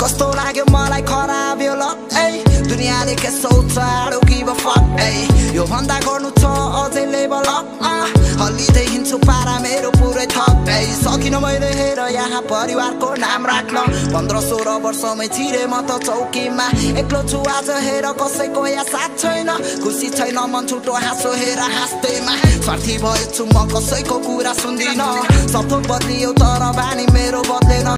कस्तो लाग्यो मलाई खराब यो ल दुनियाँले के सोच कि फक यो भन्दा गर्नु छ अझै लेभल अप हल्लिँदै हिँड्छु पारा मेरो पुरै थप ए सकिनँ मैले हेर यहाँ परिवारको नाम राख्न। पन्ध्र सोह्र वर्षमै छिरे म त चौकीमा। एक्लो छु आज हेर कसैको या साथ छैन। खुसी छैन मन छुटो हाँसो हेर हाँस्दैमा। स्वार्थी भएछु म कसैको कुरा सुन्दिनँ। सबै बदलियो तर बानी मेरो बदलेन।